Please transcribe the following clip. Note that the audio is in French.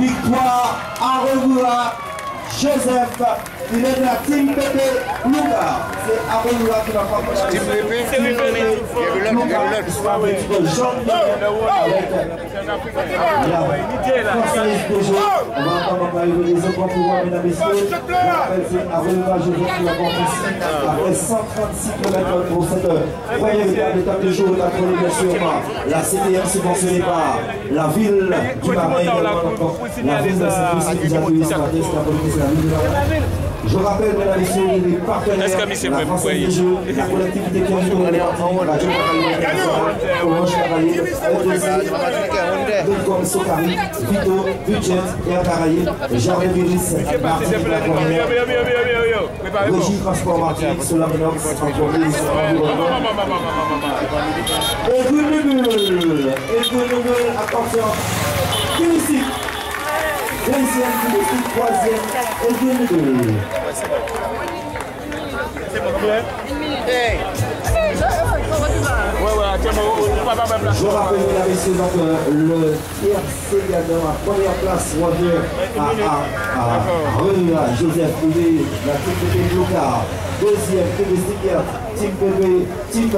Victoire à revoir Joseph, il est de la team Pépé La Team Pépé Team Pépé Louga. Il sera avec Jean avec la Française Peugeot. On va attendre d'arriver les autres pour pouvoir, mesdames et messieurs. Je rappelle, c'est Aroula Joseph qui va prendre ici après 136 km pour cette première étape de. La par la ville du Marais, la ville de la je rappelle, mesdames et messieurs, les Française des Jeux, la collectivité qui la Orange Sokari, Vito, Budget, Air Viris, Régie Transport. Et et attention, deuxième, troisième et Je rappelle, mesdames et messieurs, donc, le tiercé gagnant à première place revient à, à, à René Joseph Poulet, la team PB Blocard. Deuxième, PB Sticker, team PB, team